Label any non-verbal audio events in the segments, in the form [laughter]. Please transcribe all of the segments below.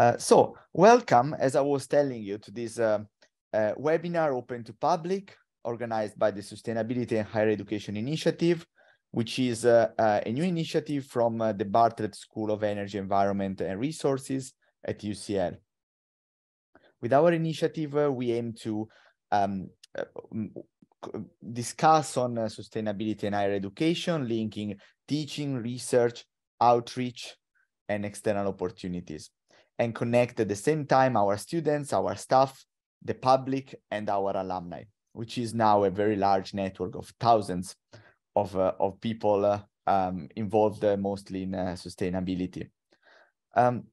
Uh, so welcome, as I was telling you, to this uh, uh, webinar open to public organized by the Sustainability and Higher Education Initiative, which is uh, uh, a new initiative from the Bartlett School of Energy, Environment and Resources at UCL. With our initiative, we aim to um, discuss on sustainability and higher education, linking teaching, research, outreach, and external opportunities and connect at the same time our students, our staff, the public, and our alumni, which is now a very large network of thousands of, uh, of people uh, um, involved uh, mostly in uh, sustainability. Um,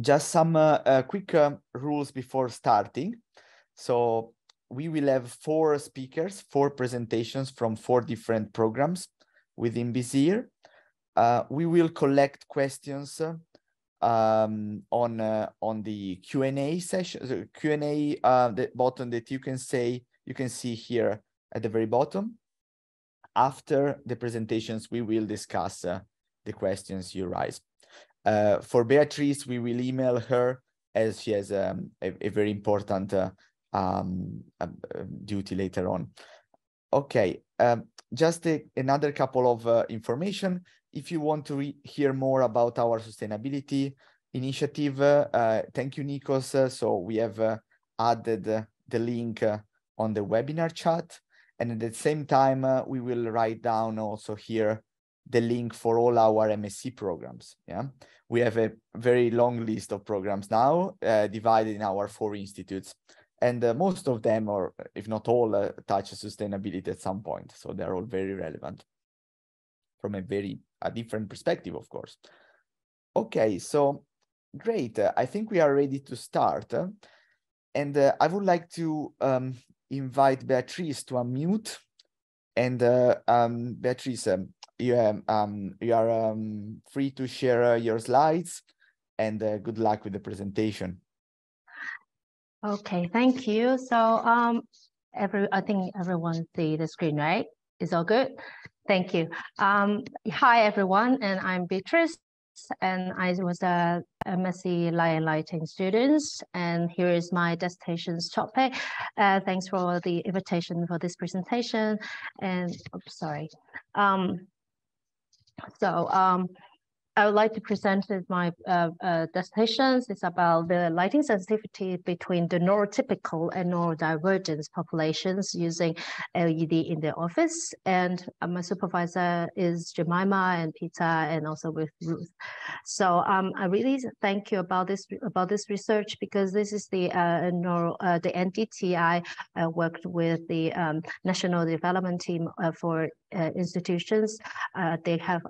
just some uh, uh, quick rules before starting. So we will have four speakers, four presentations from four different programs within BSEER. we will collect questions um, on uh, on the Q and A session, the Q and A uh, the button that you can say you can see here at the very bottom. After the presentations, we will discuss uh, the questions you raise. Uh, for Beatrice, we will email her as she has um, a, a, very important uh, um, duty later on. Okay, um, just a, another couple of uh, information if you want to hear more about our sustainability initiative, uh, thank you, Nikos. Uh, so we have uh, added uh, the link uh, on the webinar chat. And at the same time, uh, we will write down also here the link for all our MSc programs. Yeah, we have a very long list of programs now divided in our four institutes. And most of them, or if not all, touch sustainability at some point. So they're all very relevant from a very a different perspective, of course. Okay, so great. I think we are ready to start. And uh, I would like to um, invite Beatrice to unmute. And uh, um, Beatrice, um, you, um, you are um, free to share uh, your slides and uh, good luck with the presentation. Okay, thank you. So um, every I think everyone see the screen, right? Is all good? Thank you. Um, hi, everyone, and I'm Beatrice, and I was a MSc and Lighting students, and here is my dissertation's topic. Uh, thanks for the invitation for this presentation, and oops, sorry. Um, so um, I would like to present my uh, uh, dissertations. It's about the lighting sensitivity between the neurotypical and neurodivergent populations using LED in the office. And uh, my supervisor is Jemima and Peter and also with Ruth. So um, I really thank you about this about this research because this is the uh, neuro, uh, the NDTI uh, worked with the um, National Development Team for institutions. They have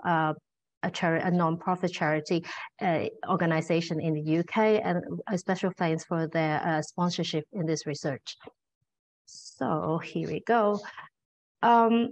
a charity, a non-profit charity uh, organization in the UK, and a special thanks for their uh, sponsorship in this research. So here we go. Um,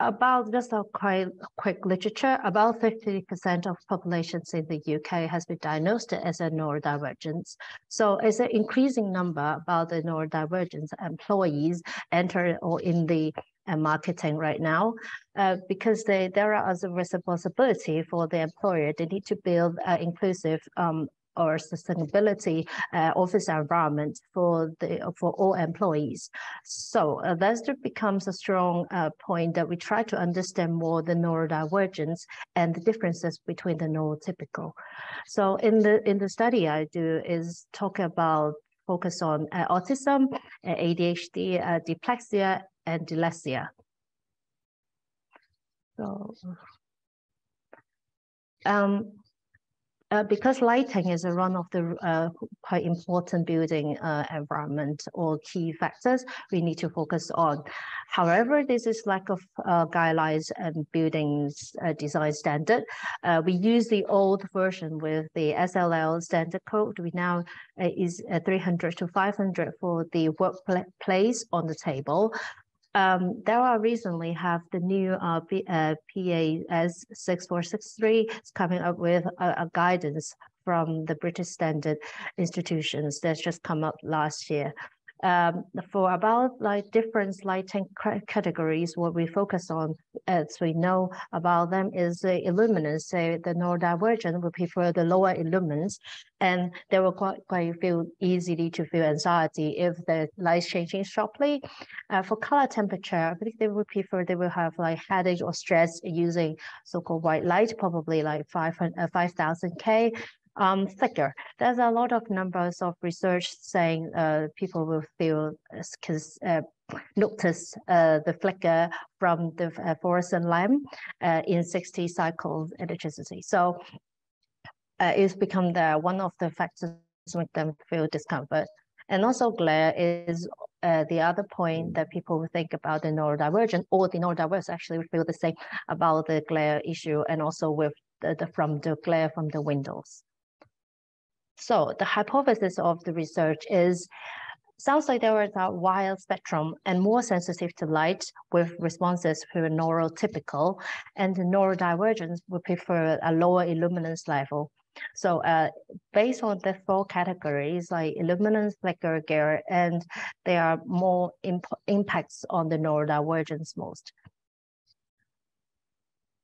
about just a quite quick literature, about 50% of populations in the UK has been diagnosed as a neurodivergence. So it's an increasing number about the neurodivergence employees enter or in the uh, marketing right now uh, because they, there are as a responsibility for the employer. They need to build an inclusive um, or sustainability uh, office environment for the for all employees. So uh, that becomes a strong uh, point that we try to understand more the neurodivergence and the differences between the neurotypical. So in the in the study I do is talk about focus on uh, autism, uh, ADHD, uh, dyslexia, and dyslexia. So, um, uh, because lighting is one of the uh, quite important building uh, environment or key factors we need to focus on. However, this is lack of uh, guidelines and buildings uh, design standard. We use the old version with the SLL standard code. We now is 300 to 500 for the workplace on the table. Um, there are recently have the new uh, P, uh, PAS 6463 coming up with a, a, guidance from the British standard institutions that's just come up last year. Um, for about like different lighting categories, what we focus on, as we know about them, is the illuminance. So the neurodivergent will prefer the lower illuminance, and they will quite, quite feel easily to feel anxiety if the light changing sharply. Uh, for color temperature, I think they would prefer they will have like headache or stress using so-called white light, probably like 5,000 uh, 5, K um, flicker. There's a lot of numbers of research saying uh, people will feel uh, notice uh, the flicker from the uh, fluorescent lamp uh, in 60 cycles electricity. So uh, it's become the one of the factors make them feel discomfort. And also glare is uh, the other point that people think about the neurodivergent or the neurodiverse actually feel the same about the glare issue and also with the, the from the glare from the windows. So the hypothesis of the research is sounds like there was a wide spectrum and more sensitive to light with responses who are neurotypical and the neurodivergence would prefer a lower illuminance level. So uh, based on the four categories like illuminance, flicker, glare, and there are more imp impacts on the neurodivergence most.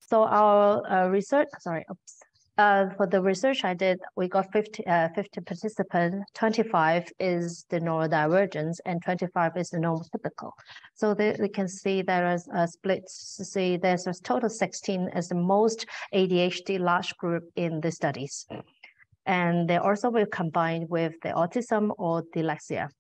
So our uh, research, sorry, oops. Uh, for the research I did, we got 50, uh, 50 participants, 25 is the neurodivergence and 25 is the normotypical. So the, we can see there is a split, see there's a total 16 as the most ADHD large group in the studies. And they also will combine with the autism or dyslexia.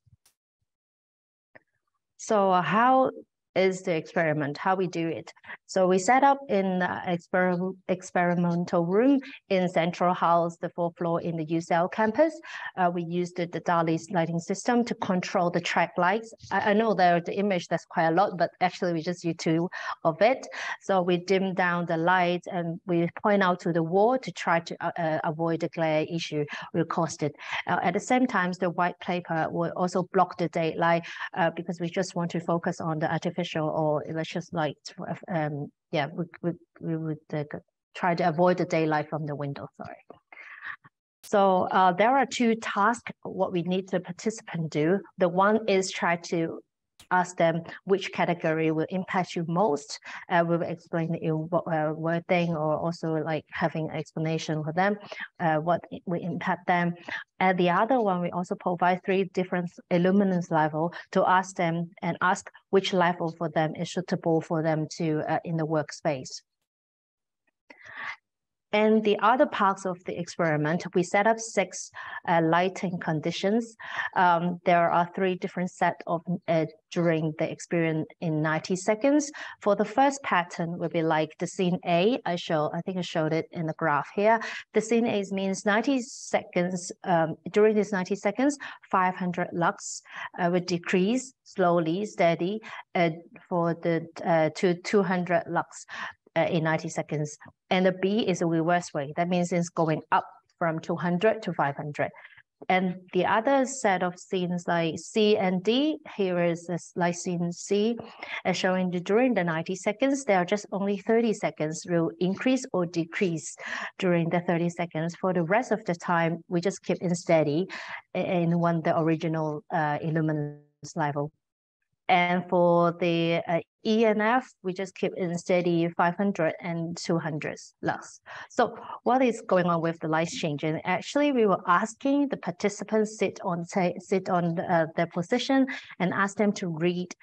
So how is the experiment, how we do it. So we set up in the exper experimental room in Central House, the fourth floor in the UCL campus. Uh, we used the, the lighting system to control the track lights. I, I know there the image that's quite a lot, but actually we just use two of it. So we dim down the lights and we point out to the wall to try to uh, uh avoid the glare issue we caused it. Uh, at the same time, the white paper will also block the daylight uh, because we just want to focus on the artificial or electric light. Um, yeah, we, we, we would uh, try to avoid the daylight from the window, sorry. So uh, there are two tasks what we need the participant do. The one is try to ask them which category will impact you most. Uh, we will explain in uh, wording or also like having explanation for them, uh, what will impact them. And the other one, we also provide three different illuminance level to ask them and ask which level for them is suitable for them to uh, in the workspace. And the other parts of the experiment, we set up six uh, lighting conditions. Um, there are three different set of uh, during the experiment in 90 seconds. For the first pattern would be like the scene A, I show, I think I showed it in the graph here. The scene A means 90 seconds, um, during these 90 seconds, 500 lux uh, would decrease slowly, steady uh, for the uh, to 200 lux uh, in 90 seconds. And the B is a reverse way. That means it's going up from 200 to 500. And the other set of scenes like C and D, here is this like scene C, as showing that during the 90 seconds, there are just only 30 seconds will increase or decrease during the 30 seconds. For the rest of the time, we just keep it steady in one the original uh, illuminance level. And for the uh, ENF, we just keep in steady 500 and 200 lux. So what is going on with the light change? And Actually, we were asking the participants sit on sit on uh, their position and ask them to read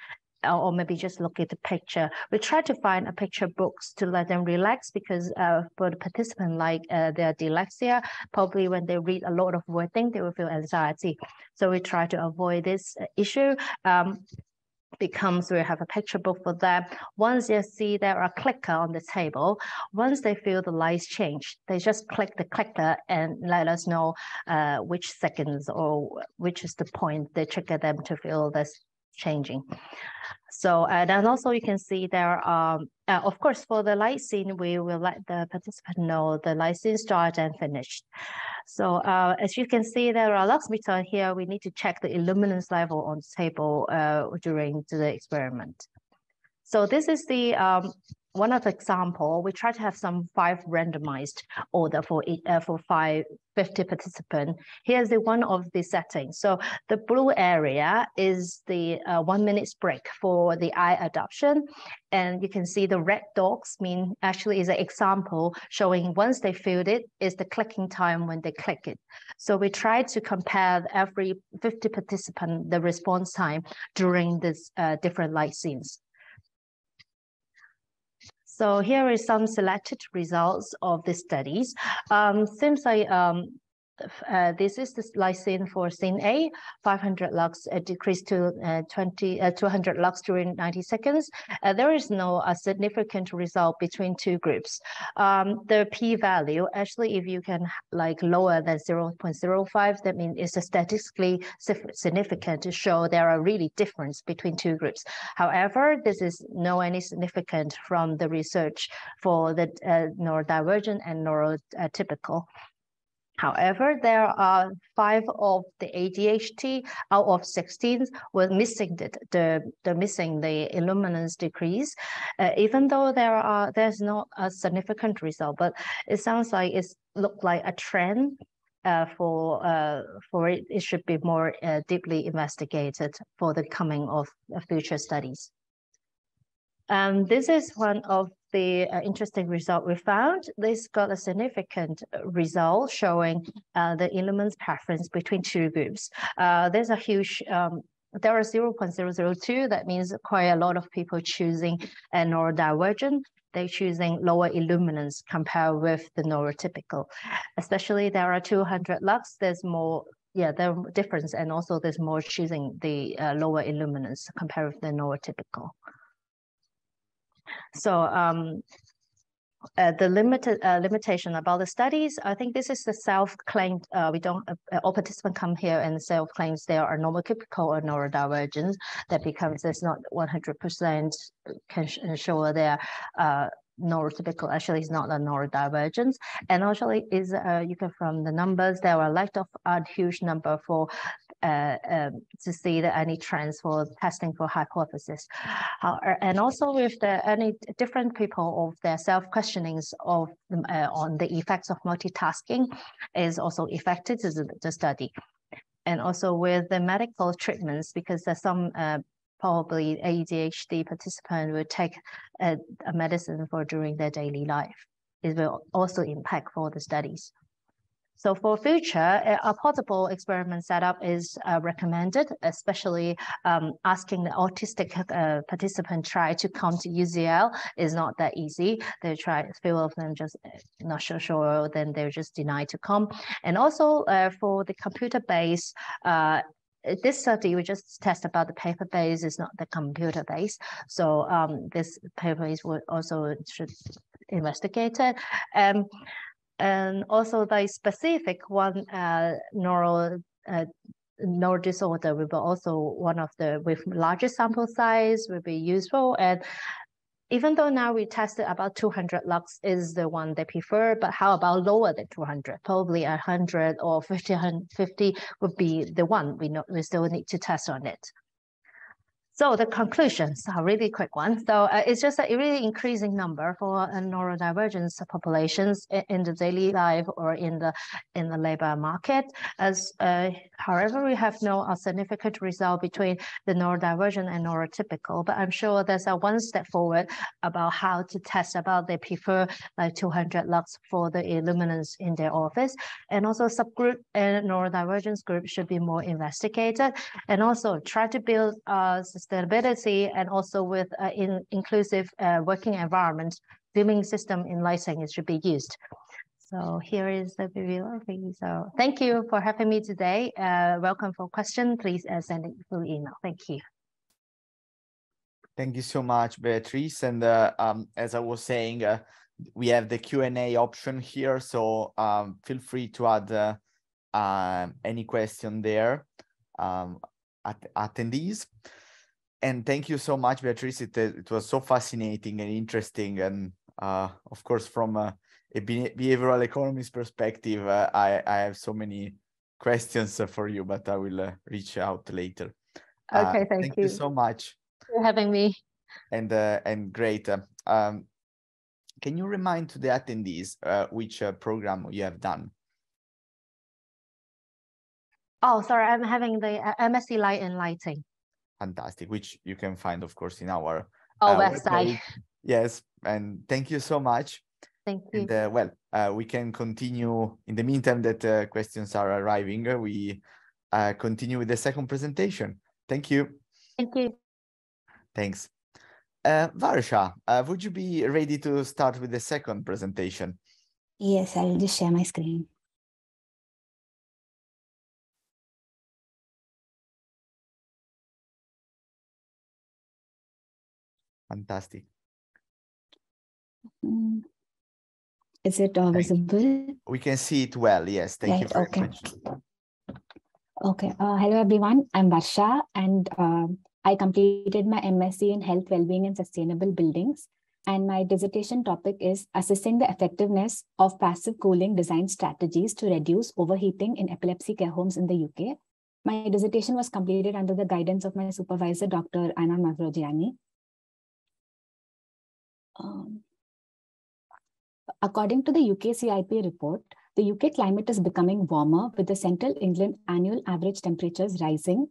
or maybe just look at the picture. We try to find a picture books to let them relax because uh, for the participant, like uh, their dyslexia, probably when they read a lot of wording, they will feel anxiety. So we try to avoid this uh, issue. Um, becomes we have a picture book for them. Once you see there are clicker on the table, once they feel the lights change, they just click the clicker and let us know uh, which seconds or which is the point they trigger them to feel this changing. So and then also you can see there are, uh, of course, for the light scene, we will let the participant know the light scene start and finished. So uh, as you can see, there are lux meter here. We need to check the illuminance level on the table uh, during the experiment. So this is the um, one of the example, we try to have some five randomized order for uh, for five 50 participant. Here's the one of the settings. So the blue area is the uh, one minutes break for the eye adoption. And you can see the red dots mean actually is an example showing once they filled it is the clicking time when they click it. So we try to compare every 50 participant, the response time during this uh, different light scenes. So here is some selected results of the studies. Um, seems like um, uh, this is the light scene for scene A, 500 lux uh, decreased to uh, 20, uh, 200 lux during 90 seconds. Uh, there is no significant result between two groups. Um, the p-value, actually, if you can like lower than 0.05, that means it's statistically significant to show there are really difference between two groups. However, this is no any significant from the research for the neurodivergent and neurotypical. However, there are five of the ADHD out of 16 were missing the, the, the missing the illuminance decrease, uh, even though there are there's not a significant result, but it sounds like it's looked like a trend uh, for uh, for it, it should be more uh, deeply investigated for the coming of future studies. Um, this is one of the uh, interesting result we found. This got a significant uh, result showing uh, the Illuminance preference between two groups. Uh, there's a huge um, there are 0.002. That means quite a lot of people choosing a neurodivergent. They're choosing lower illuminance compared with the neurotypical. Especially there are 200 lux. There's more yeah, there are difference, and also there's more choosing the uh, lower illuminance compared with the neurotypical. So um, uh, the limited uh, limitation about the studies, I think this is the self-claimed. Uh, we don't uh, all participants come here and self-claims they are neurotypical or neurodivergent. That becomes it's not 100% can their uh, neurotypical actually is not a neurodivergence and actually is uh, you can from the numbers there were lot of a huge number for uh, to see the, any trends for testing for hypothesis. Uh, and also with the any different people of their self-questionings of uh, on the effects of multitasking is also affected to the study. And also with the medical treatments, because there's some uh, probably ADHD participant will take a, a medicine for during their daily life. It will also impact for the studies. So for future, a portable experiment setup is uh, recommended, especially um, asking the autistic uh, participant try to come to UCL is not that easy. They try, few of them just uh, not so sure, then they're just denied to come. And also uh, for the computer-based uh, this study we just test about the paper base is not the computer base. So um, this paper is also should investigated. Um, and also the specific one uh, neural uh, neural disorder will be also one of the with larger sample size will be useful and even though now we tested about 200 lux is the one they prefer, but how about lower than 200? Probably 100 or 50, 50 would be the one we know we still need to test on it. So the conclusions are really quick one. So uh, it's just a really increasing number for uh, neurodivergence populations in, in, the daily life or in the in the labor market. As uh, however, we have no uh, significant result between the neurodivergent and neurotypical. But I'm sure there's a one step forward about how to test about they prefer like 200 lux for the illuminance in their office, and also subgroup and neurodivergence group should be more investigated, and also try to build uh, sustainability and also with uh, in inclusive uh, working environment, filming system in lighting should be used. So here is the bibliography. So thank you for having me today. Uh, welcome for question. Please uh, send it through email. Thank you. Thank you so much, Beatrice. And uh, um, as I was saying, uh, we have the Q&A option here. So um, feel free to add uh, um, any question there, um, at attendees and thank you so much, Beatrice. It, it was so fascinating and interesting. And uh, of course, from a, a behavioral economist perspective, uh, I, I have so many questions for you, but I will uh, reach out later. Uh, okay, thank, thank you. you so much for having me. And uh, and great. Um, can you remind to the attendees uh, which uh, program you have done? Oh, sorry, I'm having the MSc Light and Lighting. Fantastic, which you can find, of course, in our oh, uh, website. website. Yes, and thank you so much. Thank you. And uh, well, uh, we can continue in the meantime that uh, questions are arriving. Uh, we uh, continue with the second presentation. Thank you. Thank you. Thanks. Uh, Varsha, uh, would you be ready to start with the second presentation? Yes, I'll just share my screen. Fantastic. Is it uh, visible? We can see it well. Yes, thank you Right, very okay. much. Okay. Uh, hello, everyone. I'm Varsha, and um I completed my MSc in Health, Wellbeing, and Sustainable Buildings. And my dissertation topic is assessing the effectiveness of passive cooling design strategies to reduce overheating in epilepsy care homes in the UK. My dissertation was completed under the guidance of my supervisor, Dr. Anna Mavrogianni. Um, according to the UK CIP report, the UK climate is becoming warmer with the central England annual average temperatures rising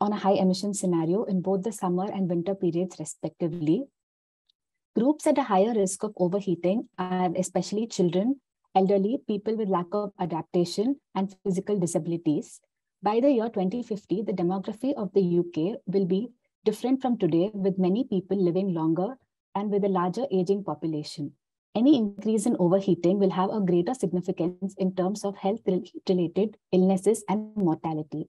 on a high emission scenario in both the summer and winter periods respectively. Groups at a higher risk of overheating are especially children, elderly, people with lack of adaptation and physical disabilities. By the year 2050, the demography of the UK will be different from today with many people living longer and with a larger aging population any increase in overheating will have a greater significance in terms of health related illnesses and mortality.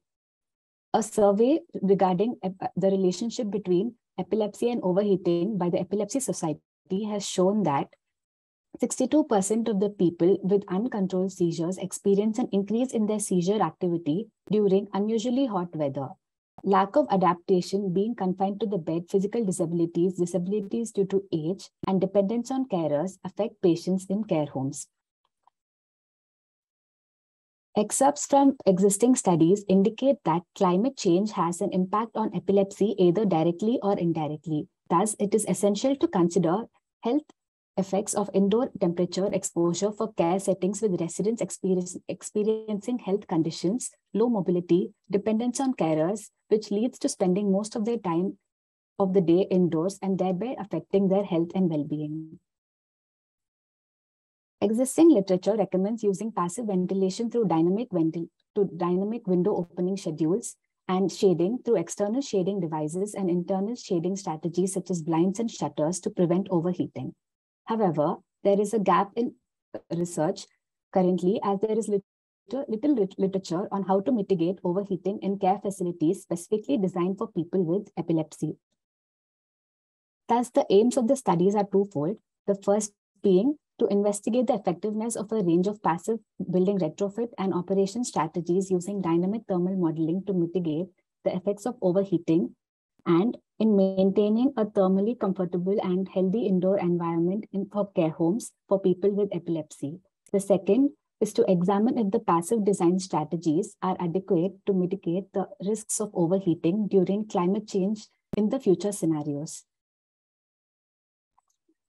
A survey regarding the relationship between epilepsy and overheating by the Epilepsy Society has shown that 62% of the people with uncontrolled seizures experience an increase in their seizure activity during unusually hot weather. Lack of adaptation, being confined to the bed, physical disabilities, disabilities due to age, and dependence on carers affect patients in care homes. Excerpts from existing studies indicate that climate change has an impact on epilepsy either directly or indirectly. Thus, it is essential to consider health effects of indoor temperature exposure for care settings with residents experience, experiencing health conditions, low mobility, dependence on carers, which leads to spending most of their time of the day indoors and thereby affecting their health and well-being. Existing literature recommends using passive ventilation through dynamic, ventil to dynamic window opening schedules and shading through external shading devices and internal shading strategies such as blinds and shutters to prevent overheating. However, there is a gap in research currently as there is little, little literature on how to mitigate overheating in care facilities specifically designed for people with epilepsy. Thus, the aims of the studies are twofold. The first being to investigate the effectiveness of a range of passive building retrofit and operation strategies using dynamic thermal modeling to mitigate the effects of overheating and in maintaining a thermally comfortable and healthy indoor environment in for care homes for people with epilepsy. The second is to examine if the passive design strategies are adequate to mitigate the risks of overheating during climate change in the future scenarios.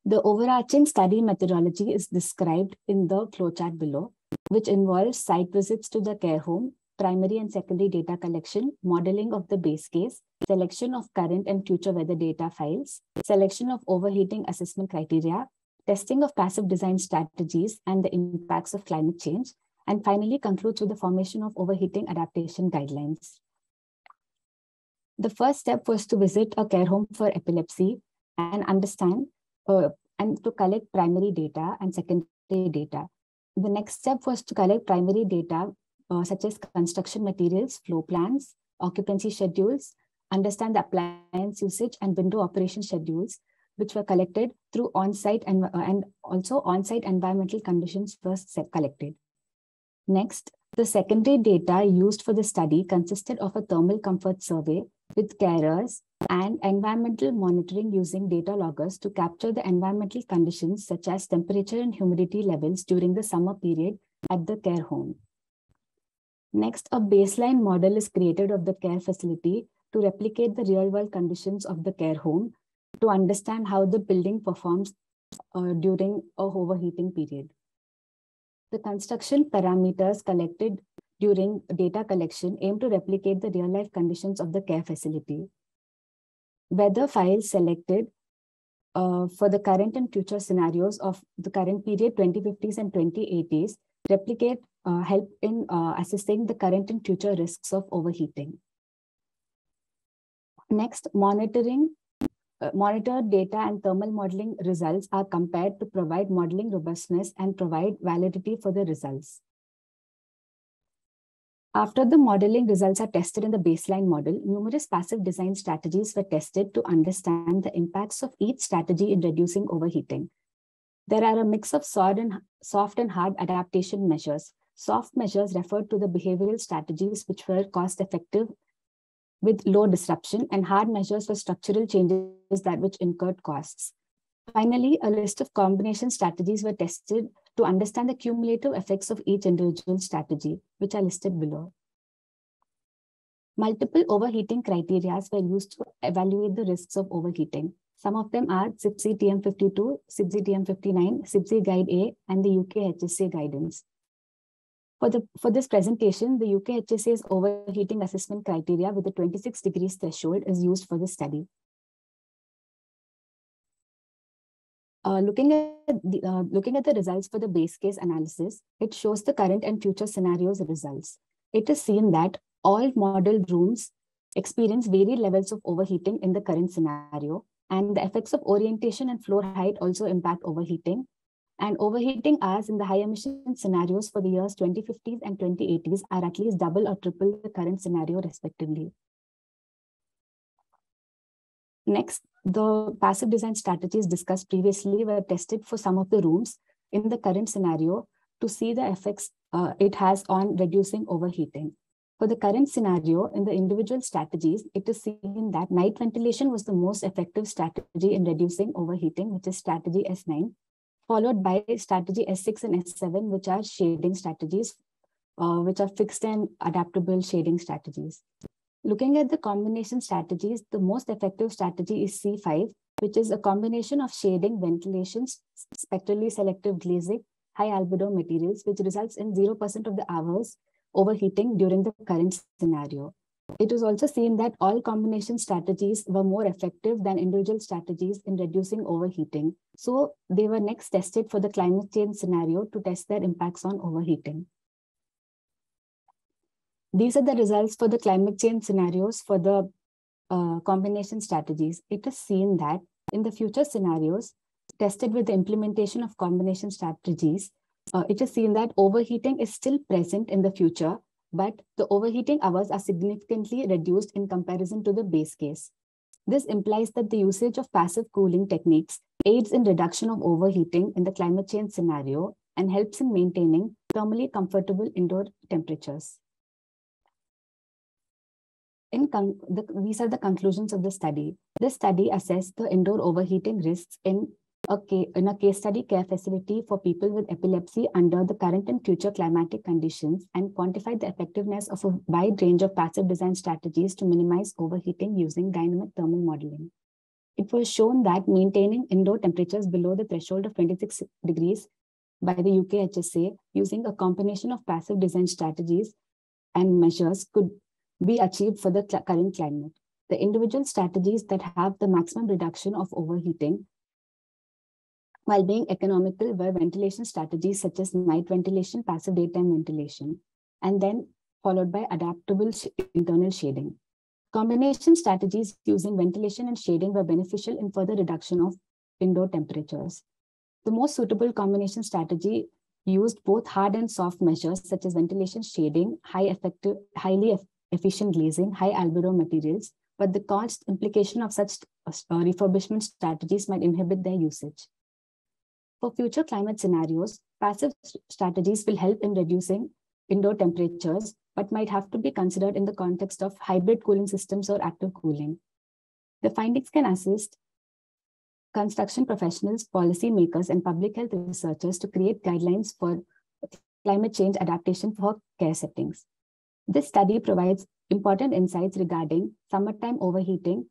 The overarching study methodology is described in the flowchart below, which involves site visits to the care home, primary and secondary data collection, modeling of the base case, selection of current and future weather data files, selection of overheating assessment criteria, testing of passive design strategies and the impacts of climate change, and finally concludes with the formation of overheating adaptation guidelines. The first step was to visit a care home for epilepsy and understand uh, and to collect primary data and secondary data. The next step was to collect primary data uh, such as construction materials, floor plans, occupancy schedules, understand the appliance usage and window operation schedules, which were collected through on-site and, uh, and also on-site environmental conditions first collected. Next, the secondary data used for the study consisted of a thermal comfort survey with carers and environmental monitoring using data loggers to capture the environmental conditions such as temperature and humidity levels during the summer period at the care home. Next, a baseline model is created of the care facility to replicate the real world conditions of the care home to understand how the building performs uh, during a overheating period. The construction parameters collected during data collection aim to replicate the real-life conditions of the care facility. Weather files selected uh, for the current and future scenarios of the current period 2050s and 2080s replicate uh, help in uh, assessing the current and future risks of overheating. Next, monitoring uh, monitor data and thermal modeling results are compared to provide modeling robustness and provide validity for the results. After the modeling results are tested in the baseline model, numerous passive design strategies were tested to understand the impacts of each strategy in reducing overheating. There are a mix of soft and hard adaptation measures. Soft measures referred to the behavioral strategies which were cost effective with low disruption and hard measures for structural changes that which incurred costs. Finally, a list of combination strategies were tested to understand the cumulative effects of each individual strategy, which are listed below. Multiple overheating criteria were used to evaluate the risks of overheating. Some of them are CIBSE TM52, CIBSE TM59, CIBSE Guide A, and the UK HSA guidance. For, the, for this presentation, the UK HSA's overheating assessment criteria with a 26 degrees threshold is used for the study. Uh, looking at the, uh, looking at the results for the base case analysis, it shows the current and future scenarios results. It is seen that all model rooms experience varied levels of overheating in the current scenario, and the effects of orientation and floor height also impact overheating. And overheating hours in the high emission scenarios for the years 2050s and 2080s are at least double or triple the current scenario respectively. Next, the passive design strategies discussed previously were tested for some of the rooms in the current scenario to see the effects uh, it has on reducing overheating. For the current scenario, in the individual strategies, it is seen that night ventilation was the most effective strategy in reducing overheating, which is strategy S9, followed by strategy S6 and S7, which are shading strategies, uh, which are fixed and adaptable shading strategies. Looking at the combination strategies, the most effective strategy is C5, which is a combination of shading, ventilation, spectrally selective glazing, high albedo materials, which results in 0% of the hours overheating during the current scenario. It was also seen that all combination strategies were more effective than individual strategies in reducing overheating. So they were next tested for the climate change scenario to test their impacts on overheating. These are the results for the climate change scenarios for the uh, combination strategies. It is seen that in the future scenarios, tested with the implementation of combination strategies, uh, it is seen that overheating is still present in the future, but the overheating hours are significantly reduced in comparison to the base case. This implies that the usage of passive cooling techniques aids in reduction of overheating in the climate change scenario and helps in maintaining thermally comfortable indoor temperatures in the, these are the conclusions of the study. This study assessed the indoor overheating risks in a, in a case study care facility for people with epilepsy under the current and future climatic conditions and quantified the effectiveness of a wide range of passive design strategies to minimize overheating using dynamic thermal modeling. It was shown that maintaining indoor temperatures below the threshold of 26 degrees by the UK HSA using a combination of passive design strategies and measures could be achieved for the current climate. The individual strategies that have the maximum reduction of overheating while being economical were ventilation strategies such as night ventilation, passive daytime ventilation, and then followed by adaptable sh internal shading. Combination strategies using ventilation and shading were beneficial in further reduction of indoor temperatures. The most suitable combination strategy used both hard and soft measures such as ventilation shading, high effective, highly efficient glazing, high albedo materials, but the cost implication of such uh, refurbishment strategies might inhibit their usage. For future climate scenarios, passive strategies will help in reducing indoor temperatures, but might have to be considered in the context of hybrid cooling systems or active cooling. The findings can assist construction professionals, policymakers, and public health researchers to create guidelines for climate change adaptation for care settings. This study provides important insights regarding summertime overheating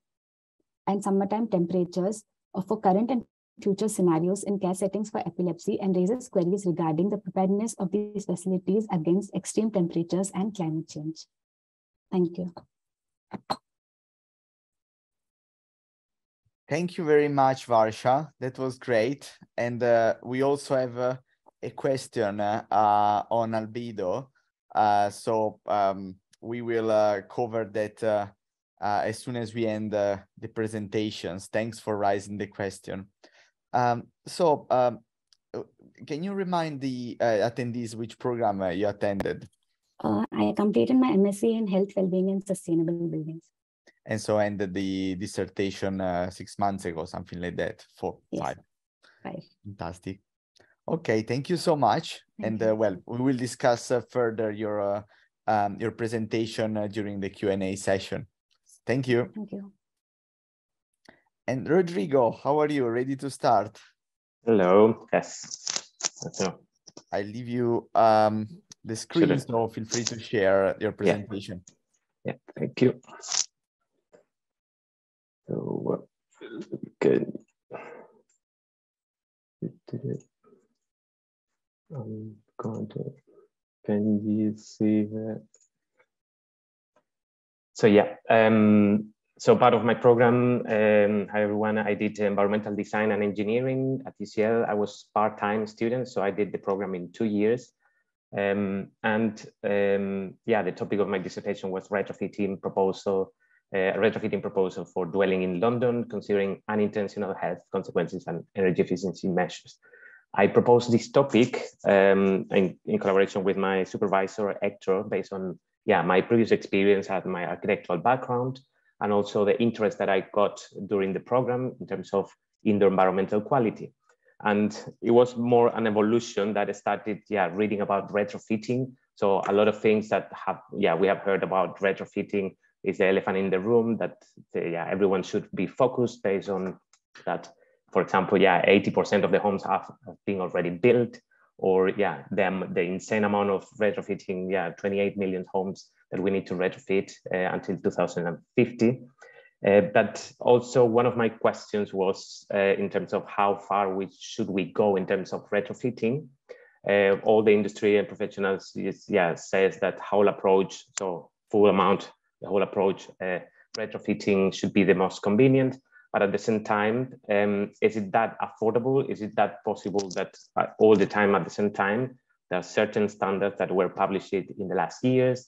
and summertime temperatures for current and future scenarios in care settings for epilepsy and raises queries regarding the preparedness of these facilities against extreme temperatures and climate change. Thank you. Thank you very much, Varsha. That was great. And uh, we also have uh, a question uh, on albedo. Uh, so um, we will uh, cover that uh, as soon as we end the presentations. Thanks for raising the question. Um, so um, can you remind the attendees which program you attended? I completed my MSc in Health, Wellbeing and Sustainable Buildings and so ended the dissertation uh, six months ago, something like that. Four, yes. five. Five. Fantastic. Okay, thank you so much. Thank and uh, well, we will discuss uh, further your uh, um, your presentation uh, during the Q and A session. Thank you. Thank you. And Rodrigo, how are you? Ready to start? Hello. Yes. So. I leave you um, the screen, so feel free to share your presentation. Yeah, yeah thank you. So good. I'm going to, can you see that? So yeah, um, so part of my program, um, hi everyone, I did environmental design and engineering at UCL. I was part-time student, so I did the program in two years. Um, and um, yeah, the topic of my dissertation was retrofitting proposal a retrofitting proposal for dwelling in London, considering unintentional health consequences and energy efficiency measures. I proposed this topic um, in, in, collaboration with my supervisor, Hector, based on yeah, my previous experience and my architectural background, and also the interest that I got during the program in terms of indoor environmental quality. And it was more an evolution that I started yeah, reading about retrofitting. So a lot of things that have, yeah, we have heard about retrofitting is the elephant in the room that yeah, everyone should be focused based on that. For example, yeah, 80% of the homes have, have been already built, or yeah, them the insane amount of retrofitting, yeah, 28 million homes that we need to retrofit uh, until 2050. Uh, but also one of my questions was uh, in terms of how far we should we go in terms of retrofitting. All the industry and professionals is, yeah says that whole approach, so full amount the whole approach, retrofitting should be the most convenient. But at the same time, um, is it that affordable? Is it that possible that uh, all the time at the same time, there are certain standards that were published in the last years?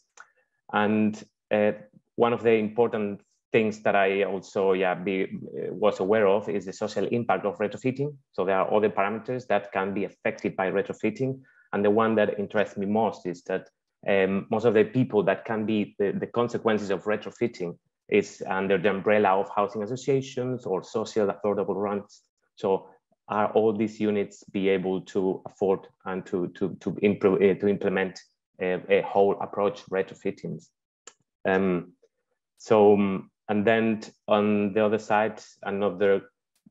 And uh, one of the important things that I also yeah, be, uh, was aware of is the social impact of retrofitting. So there are other parameters that can be affected by retrofitting. And the one that interests me most is that um, most of the people that can be the, the consequences of retrofitting is under the umbrella of housing associations or social affordable rents. So are all these units be able to afford and to, to, to, improve, uh, to implement a, a, whole approach retrofitting? Um, so, um, and then on the other side, another,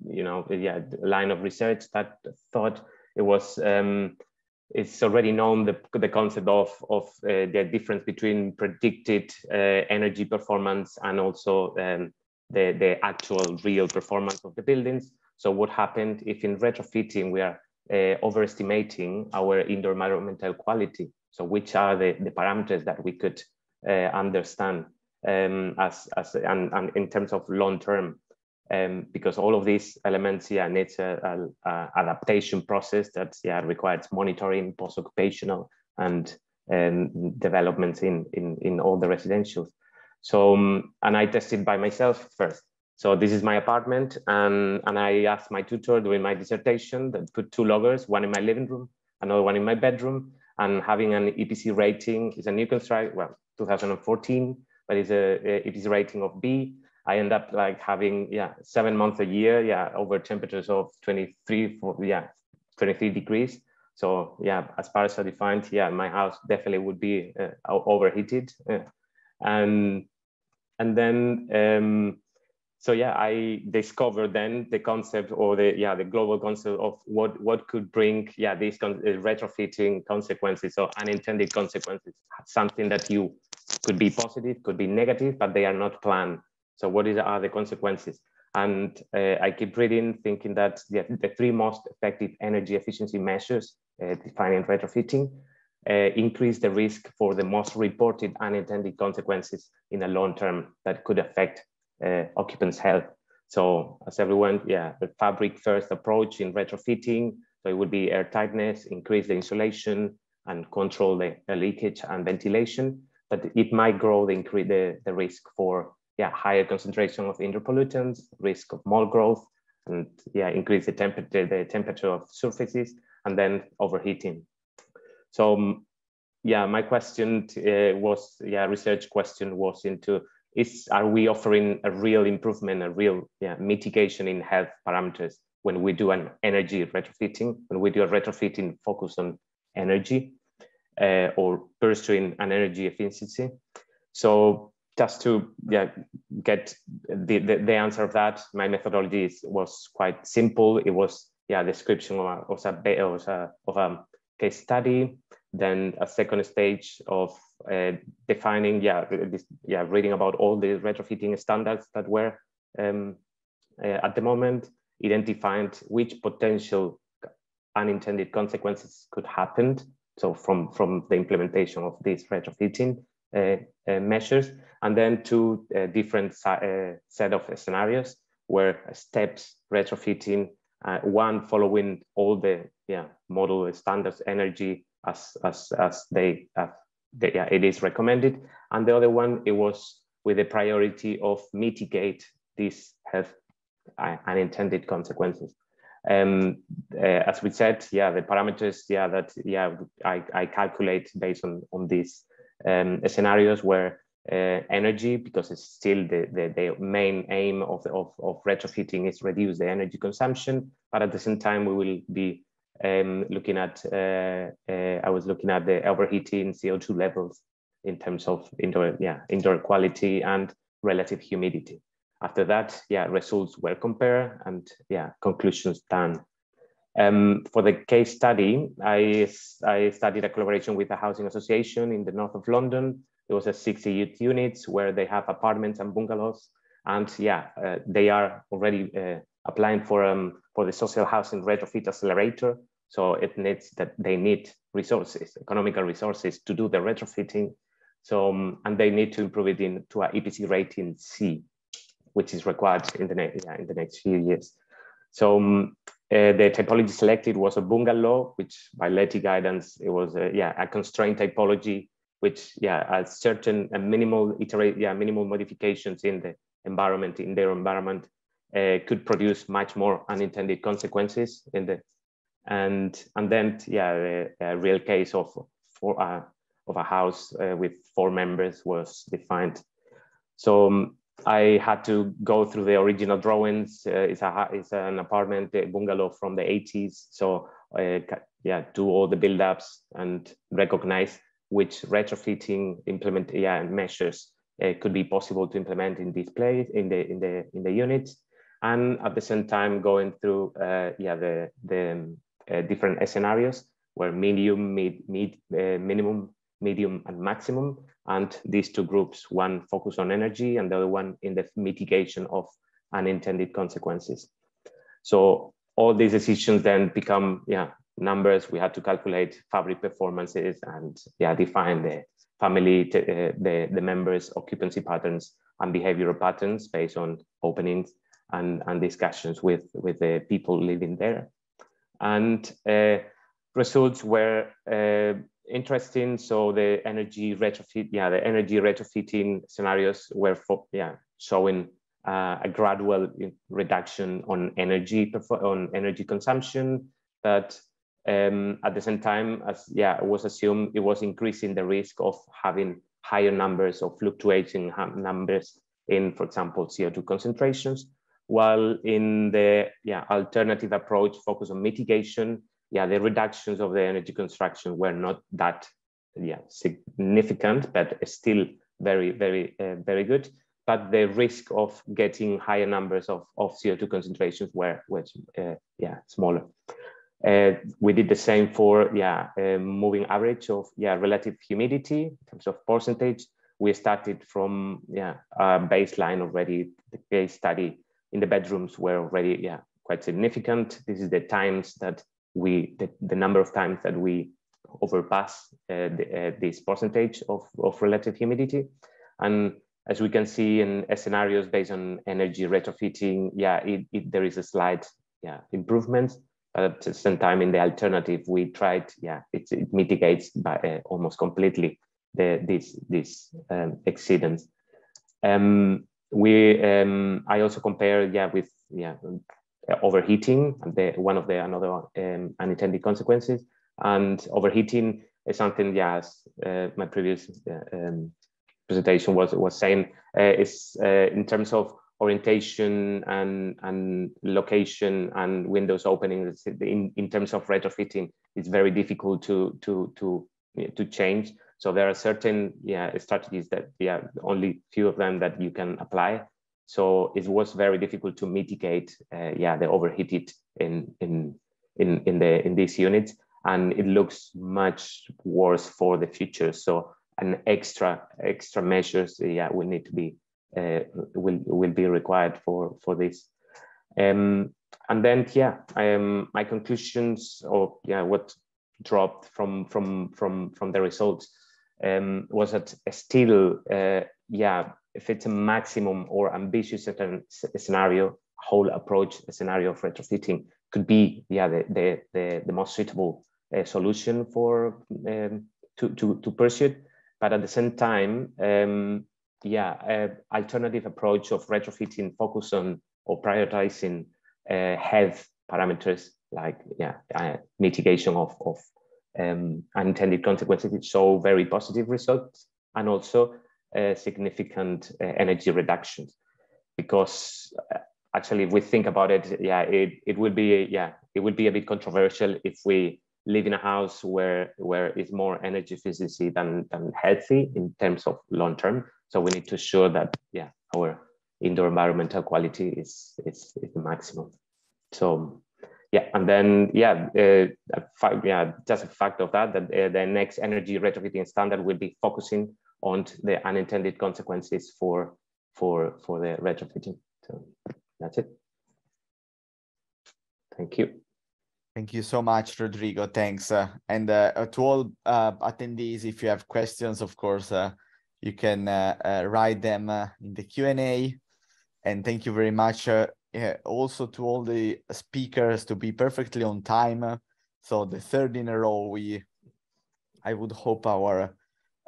you know, yeah, line of research that thought it was um, it's already known the, the concept of, of uh, the difference between predicted uh, energy performance and also um, the, the actual real performance of the buildings. So what happened if in retrofitting we are uh, overestimating our indoor environmental quality? So which are the, the parameters that we could uh, understand um, as, as and, and in terms of long-term um, because all of these elements, yeah, needs a, a, a adaptation process that yeah requires monitoring, post-occupational, and um, developments in, in in all the residentials. So um, and I tested by myself first. So this is my apartment, and and I asked my tutor during my dissertation that put two loggers, one in my living room, another one in my bedroom, and having an EPC rating is a new construct, well, 2014, but it's a, a EPC rating of B I end up like having yeah seven months a year yeah over temperatures of 23 for, yeah 23 degrees. So yeah, as far as I defined, yeah, my house definitely would be uh, overheated, uh, and and then um, so yeah, I discovered then the concept or the yeah the global concept of what what could bring yeah these con- uh, retrofitting consequences or unintended consequences, something that you could be positive, could be negative, but they are not planned so what is, are the consequences? And uh, I keep reading, thinking that the, the three most effective energy efficiency measures uh, defining retrofitting uh, increase the risk for the most reported unintended consequences in the long term that could affect occupants' health. So as everyone, yeah, the fabric first approach in retrofitting, so it would be air tightness, increase the insulation and control the, the leakage and ventilation, but it might grow the, the, the risk for yeah, higher concentration of interpollutants, risk of mold growth, and yeah, increase the temperature, the temperature of surfaces, and then overheating. So um, yeah, my question uh, was, yeah, research question was into is are we offering a real improvement, a real yeah, mitigation in health parameters when we do an energy retrofitting, when we do a retrofitting focus on energy uh, or pursuing an energy efficiency. So just to yeah, get the, the, the, answer of that, my methodology is, was quite simple. It was yeah, description of a, of a, of a, of a case study, then a second stage of uh, defining, yeah, this, yeah, reading about all the retrofitting standards that were um, uh, at the moment, identified which potential unintended consequences could happen. So from, from the implementation of these retrofitting uh, uh measures, and then two uh, different uh, set of scenarios where steps retrofitting, one following all the yeah model standards energy as as as they have yeah, it is recommended. And the other one, it was with the priority of mitigate these health uh, unintended consequences. Um, uh, as we said, yeah, the parameters, yeah, that yeah, I, I calculate based on on these um, scenarios where uh, energy, because it's still the, the, the main aim of, the, of, of retrofitting is reduce the energy consumption, but at the same time we will be um, looking at, uh, uh, I was looking at the overheating CO2 levels in terms of indoor, yeah, indoor quality and relative humidity. After that, yeah, results were compared and yeah, conclusions done. Um, for the case study, I, I studied a collaboration with a housing association in the north of London. It was a 60 units where they have apartments and bungalows. And yeah, uh, they are already uh, applying for, um, for the social housing retrofit accelerator so it needs that they need resources, economical resources to do the retrofitting. So, um, and they need to improve it into a EPC rating C, which is required in the, next, yeah, in the next few years. So um, uh, the typology selected was a bungalow, which by LETI guidance, it was a, yeah, a constraint typology, which yeah, has certain uh, minimal yeah, minimal modifications in the environment, in their environment, uh, could produce much more unintended consequences in the and and then yeah, the real case of for uh, of a house uh, with four members was defined. So um, I had to go through the original drawings. Uh, it's a it's an apartment a bungalow from the 80s. So uh, yeah, do all the build-ups and recognize which retrofitting implement yeah measures uh, could be possible to implement in this place in the in the in the units and at the same time going through uh, yeah the the uh, different scenarios where medium, mid, mid uh, minimum, medium, and maximum. And these two groups, one focus on energy and the other one in the mitigation of unintended consequences. So all these decisions then become yeah numbers. We had to calculate fabric performances and yeah define the family, uh, the, the members' occupancy patterns and behavioral patterns based on openings and, and discussions with, with the people living there and uh, results were uh, interesting. So the energy retrofit, yeah, the energy retrofitting scenarios were for, yeah showing uh, a gradual reduction on energy on energy consumption, but um, at the same time, as yeah, it was assumed it was increasing the risk of having higher numbers or fluctuating numbers in, for example, CO2 concentrations while in the yeah, alternative approach focus on mitigation, yeah, the reductions of the energy construction were not that yeah, significant, but still very, very, uh, very good. But the risk of getting higher numbers of, of CO2 concentrations were, were uh, yeah, smaller. Uh, we did the same for yeah, moving average of yeah, relative humidity in terms of percentage. We started from yeah, a baseline already, the case study in the bedrooms were already yeah quite significant. This is the times that we the, the number of times that we overpass uh, the, uh, this percentage of, of relative humidity. And as we can see in scenarios based on energy retrofitting, yeah, it, it, there is a slight yeah improvement. But at the same time, in the alternative, we tried, yeah, it, it mitigates by uh, almost completely the this this um, exceedance. Um, we um, I also compare, yeah, with yeah overheating, the one of the another um, unintended consequences, and overheating is something, yeah, as uh, my previous uh, um, presentation was was saying, uh, is uh, in terms of orientation and and location and windows opening in, in terms of retrofitting it's very difficult to to to to change so there are certain yeah strategies that yeah only few of them that you can apply. So it was very difficult to mitigate uh, yeah the overheated in in in in the in these units. And it looks much worse for the future. So an extra extra measures yeah will need to be uh, will will be required for for this. Um, and then yeah, um, my conclusions or yeah, what dropped from from from from the results um, was that still uh, yeah, if it's a maximum or ambitious scenario, whole approach scenario of retrofitting could be yeah the the the, the most suitable uh, solution for um, to to to pursue. But at the same time, um, yeah, uh, alternative approach of retrofitting focus on or prioritizing uh, health parameters like yeah, uh, mitigation of, of um, unintended consequences show very positive results and also uh, significant uh, energy reductions because uh, actually if we think about it yeah it, it would be yeah it would be a bit controversial if we live in a house where where it's more energy efficiency than than healthy in terms of long term so we need to ensure that, yeah, our indoor environmental quality is, is, is the maximum. So yeah, and then yeah, uh, yeah, just a fact of that, that uh, the next energy retrofitting standard will be focusing on the unintended consequences for for for the retrofitting. So that's it. Thank you. Thank you so much, Rodrigo. Thanks. Uh, and uh, to all uh, attendees, if you have questions, of course, uh, you can uh, uh, write them uh, in the Q&A. And thank you very much also to all the speakers to be perfectly on time. So the third in a row, we, I would hope our,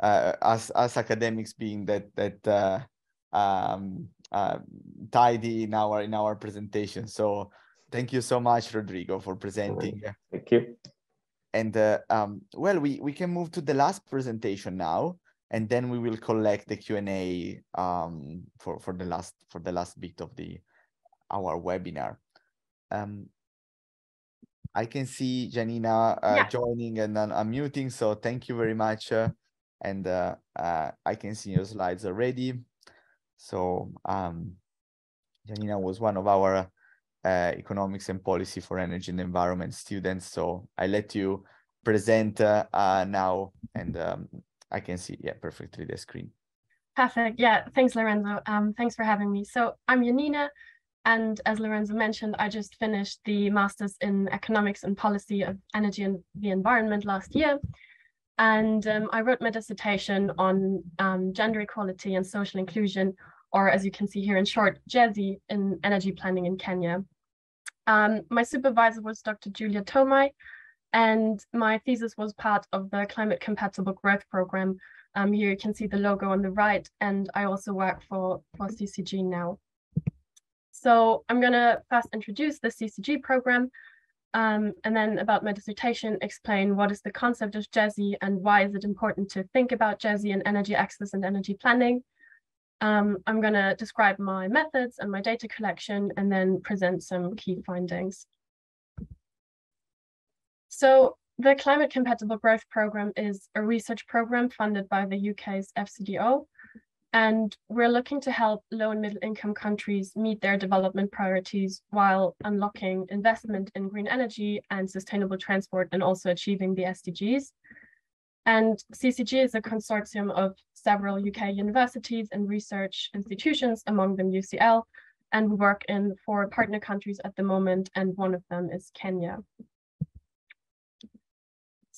uh, as, as academics being that, that um, uh, tidy in our in our presentation. So thank you so much, Rodrigo, for presenting. Thank you. And uh, um, well, we we can move to the last presentation now and then we will collect the Q&A um, for, for the last for the last bit of the our webinar. Um, I can see Janina uh, yeah. joining and then unmuting, so thank you very much. Uh, and uh, uh I can see your slides already. So um, Janina was one of our uh, economics and policy for energy and environment students. So I let you present uh, now and um, I can see, yeah, perfectly the screen. Perfect. Yeah, thanks, Lorenzo. Um, thanks for having me. So I'm Janina, and as Lorenzo mentioned, I just finished the Masters in Economics and Policy of Energy and the Environment last year. And um, I wrote my dissertation on um, gender equality and social inclusion, or as you can see here in short, GESI in energy planning in Kenya. Um, my supervisor was Dr. Julia Tomei, and my thesis was part of the Climate Compatible Growth Program. Um, here you can see the logo on the right, and I also work for, for CCG now. So I'm going to first introduce the CCG program, um, and then about my dissertation, explain what is the concept of GESI and why is it important to think about GESI and energy access and energy planning. Um, I'm going to describe my methods and my data collection, and then present some key findings. So the Climate Compatible Growth Programme is a research programme funded by the UK's FCDO. And we're looking to help low and middle income countries meet their development priorities while unlocking investment in green energy and sustainable transport and also achieving the SDGs. And CCG is a consortium of several UK universities and research institutions, among them UCL, and we work in four partner countries at the moment, and one of them is Kenya.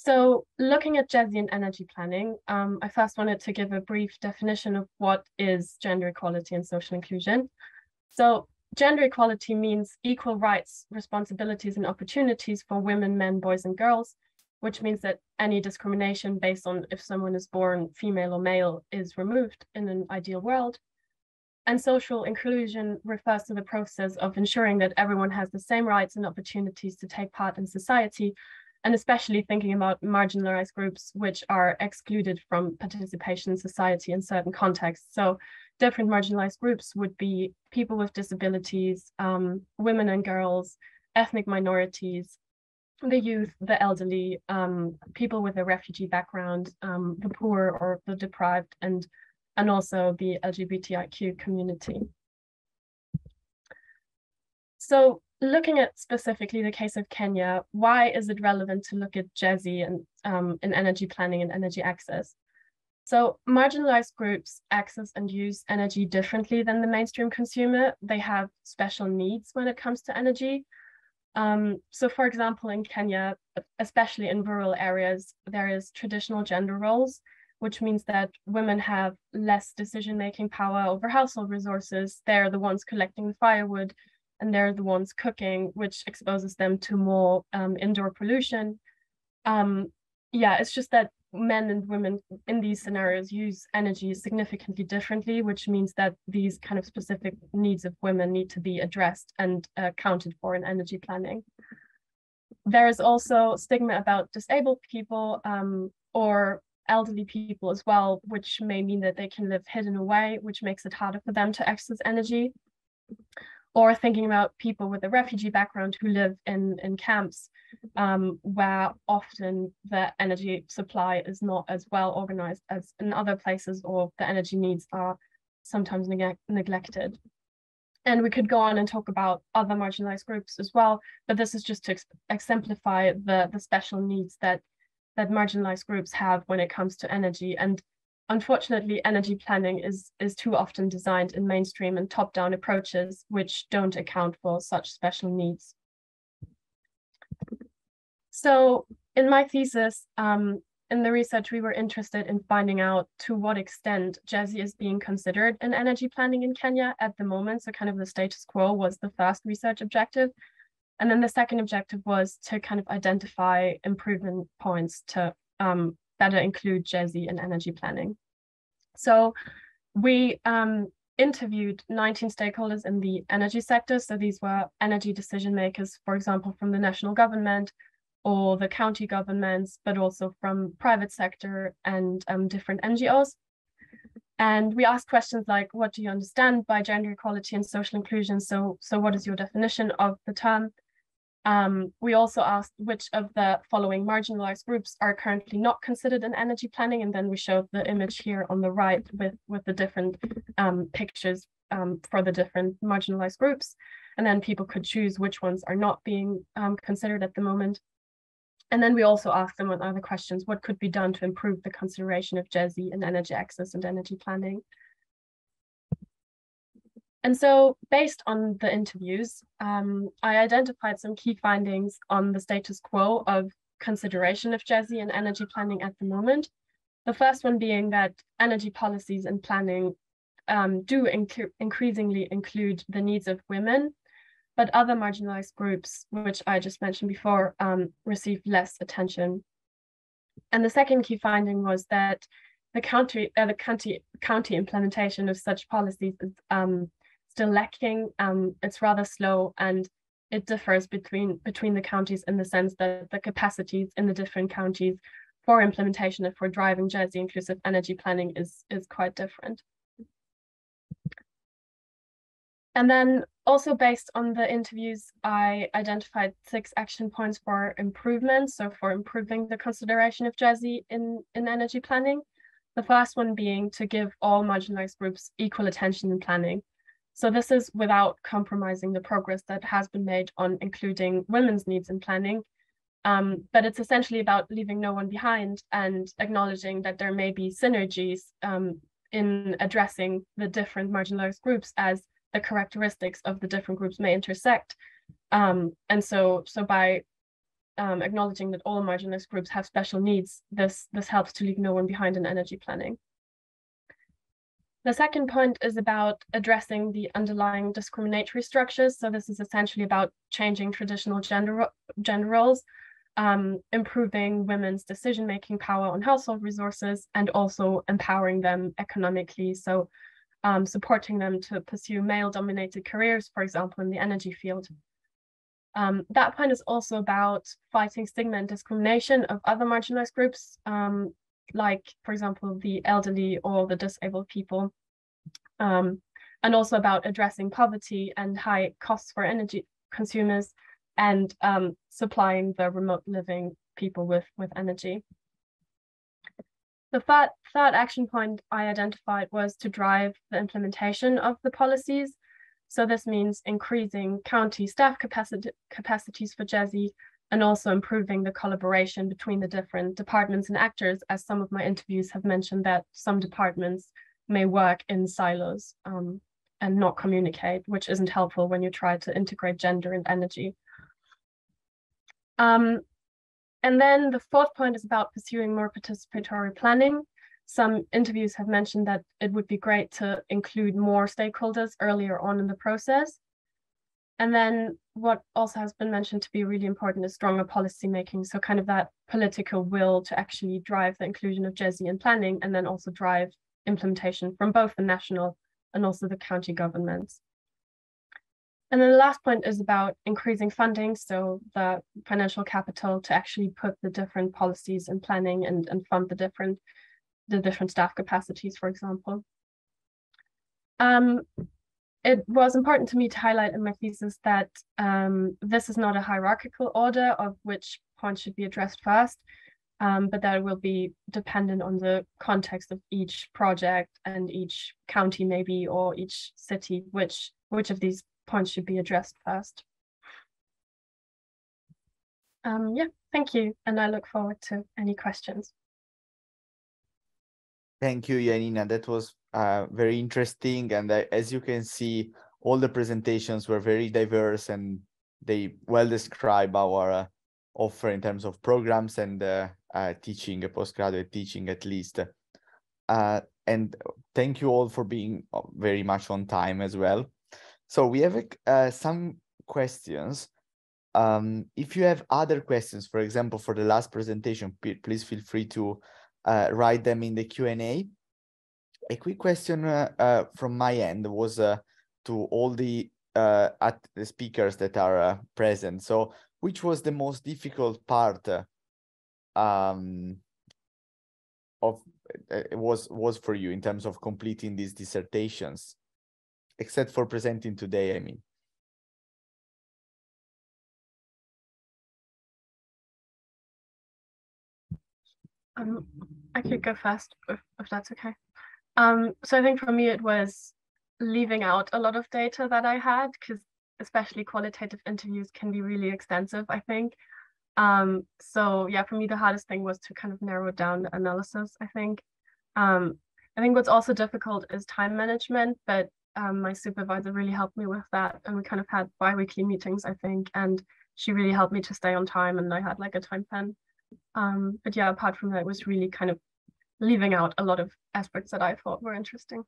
So looking at GESI and energy planning, um, I first wanted to give a brief definition of what is gender equality and social inclusion. So gender equality means equal rights, responsibilities, and opportunities for women, men, boys, and girls, which means that any discrimination based on if someone is born female or male is removed in an ideal world. And social inclusion refers to the process of ensuring that everyone has the same rights and opportunities to take part in society and especially thinking about marginalized groups which are excluded from participation in society in certain contexts. So different marginalized groups would be people with disabilities, um, women and girls, ethnic minorities, the youth, the elderly, um, people with a refugee background, um, the poor or the deprived, and, and also the LGBTIQ community. So looking at specifically the case of Kenya, why is it relevant to look at GESI and um, in energy planning and energy access? So marginalized groups access and use energy differently than the mainstream consumer. They have special needs when it comes to energy. Um, so for example, in Kenya, especially in rural areas, there is traditional gender roles, which means that women have less decision-making power over household resources. They're the ones collecting the firewood, and they're the ones cooking, which exposes them to more um, indoor pollution. Um, yeah, it's just that men and women in these scenarios use energy significantly differently, which means that these kind of specific needs of women need to be addressed and uh, accounted for in energy planning. There is also stigma about disabled people um, or elderly people as well, which may mean that they can live hidden away, which makes it harder for them to access energy or thinking about people with a refugee background who live in, in camps um, where often the energy supply is not as well organized as in other places or the energy needs are sometimes neg neglected. And we could go on and talk about other marginalized groups as well, but this is just to exemplify the, the special needs that, that marginalized groups have when it comes to energy. And Unfortunately, energy planning is, is too often designed in mainstream and top-down approaches, which don't account for such special needs. So in my thesis, um, in the research, we were interested in finding out to what extent GESI is being considered in energy planning in Kenya at the moment. So kind of the status quo was the first research objective. And then the second objective was to kind of identify improvement points to um, better include GESI in energy planning. So we um, interviewed 19 stakeholders in the energy sector. So these were energy decision makers, for example, from the national government or the county governments, but also from private sector and um, different NGOs. And we asked questions like, what do you understand by gender equality and social inclusion? So, so what is your definition of the term? Um, we also asked which of the following marginalized groups are currently not considered in energy planning, and then we showed the image here on the right with, with the different um, pictures um, for the different marginalized groups. And then people could choose which ones are not being um, considered at the moment. And then we also asked them with other questions, what could be done to improve the consideration of GESI in energy access and energy planning? And so based on the interviews, um, I identified some key findings on the status quo of consideration of GESI and energy planning at the moment. The first one being that energy policies and planning um, do inc increasingly include the needs of women, but other marginalized groups, which I just mentioned before, um, receive less attention. And the second key finding was that the county, uh, the county, county implementation of such policies is um, still lacking. Um, it's rather slow and it differs between between the counties in the sense that the capacities in the different counties for implementation and for driving GESI inclusive energy planning is, is quite different. And then also based on the interviews, I identified six action points for improvement. So for improving the consideration of GESI in, in energy planning. The first one being to give all marginalized groups equal attention in planning. So this is without compromising the progress that has been made on including women's needs in planning. Um, but it's essentially about leaving no one behind and acknowledging that there may be synergies um, in addressing the different marginalized groups as the characteristics of the different groups may intersect. Um, and so, so by um, acknowledging that all marginalized groups have special needs, this, this helps to leave no one behind in energy planning. The second point is about addressing the underlying discriminatory structures. So this is essentially about changing traditional gender, gender roles, um, improving women's decision-making power on household resources, and also empowering them economically. So um, supporting them to pursue male-dominated careers, for example, in the energy field. Um, that point is also about fighting stigma and discrimination of other marginalized groups, um, like, for example, the elderly or the disabled people, um, and also about addressing poverty and high costs for energy consumers and um, supplying the remote living people with, with energy. The third, third action point I identified was to drive the implementation of the policies. So this means increasing county staff capacity, capacities for GESI and also improving the collaboration between the different departments and actors, as some of my interviews have mentioned that some departments may work in silos um, and not communicate, which isn't helpful when you try to integrate gender and energy. Um, and then the fourth point is about pursuing more participatory planning. Some interviews have mentioned that it would be great to include more stakeholders earlier on in the process. And then what also has been mentioned to be really important is stronger policy making. So kind of that political will to actually drive the inclusion of GESI in planning and then also drive implementation from both the national and also the county governments. And then the last point is about increasing funding, so the financial capital to actually put the different policies and planning and, and fund the different the different staff capacities, for example. Um, it was important to me to highlight in my thesis that um, this is not a hierarchical order of which points should be addressed first, um, but that it will be dependent on the context of each project and each county maybe or each city, which which of these points should be addressed first. Um, yeah, thank you. And I look forward to any questions. Thank you, Janina. That was uh, very interesting. And as you can see, all the presentations were very diverse and they well describe our uh, offer in terms of programs and uh, uh, teaching, postgraduate teaching at least. And thank you all for being very much on time as well. So we have some questions. Um, if you have other questions, for example, for the last presentation, please feel free to write them in the Q&A. A quick question uh, uh, from my end was uh, to all the uh, at the speakers that are present. So which was the most difficult part um, of was was for you in terms of completing these dissertations? except for presenting today, I mean. Um, I could go first if, if that's okay. Um, so I think for me it was leaving out a lot of data that I had because especially qualitative interviews can be really extensive, I think. Um, so yeah, for me the hardest thing was to kind of narrow down the analysis, I think. Um, I think what's also difficult is time management, but um, my supervisor really helped me with that. And we kind of had bi-weekly meetings, I think, and she really helped me to stay on time and I had like a time plan. Um, but yeah, apart from that, it was really kind of leaving out a lot of aspects that I thought were interesting.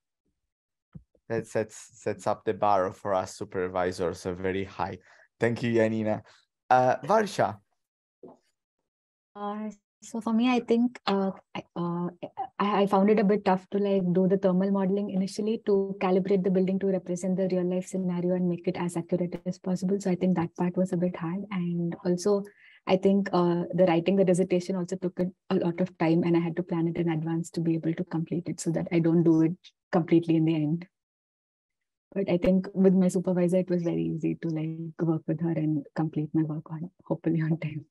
That sets sets up the bar for us supervisors so very high. Thank you, Janina. Uh, Varsha. Uh, so for me, I think uh, uh, I, I, found it a bit tough to like do the thermal modeling initially to calibrate the building to represent the real life scenario and make it as accurate as possible. So I think that part was a bit hard. And also, I think uh, the writing the dissertation also took a, lot of time and I had to plan it in advance to be able to complete it so that I don't do it completely in the end. But I think with my supervisor, it was very easy to like work with her and complete my work on hopefully on time.